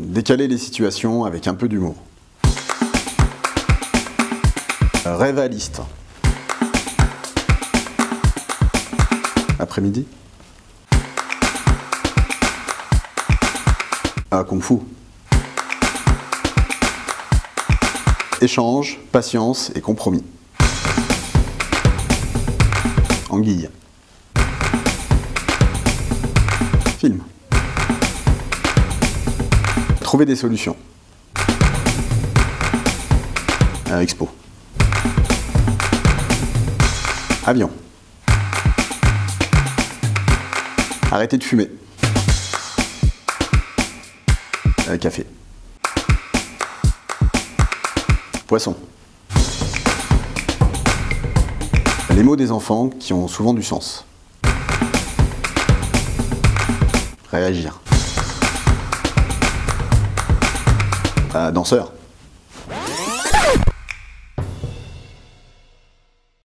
décaler les situations avec un peu d'humour. Rêvaliste. Après-midi Ah, Kung Fu. Échange, patience et compromis. Anguille. Film. Trouver des solutions. Expo. Avion. Arrêtez de fumer. Café. Poisson. Les mots des enfants qui ont souvent du sens. Réagir. Danseur.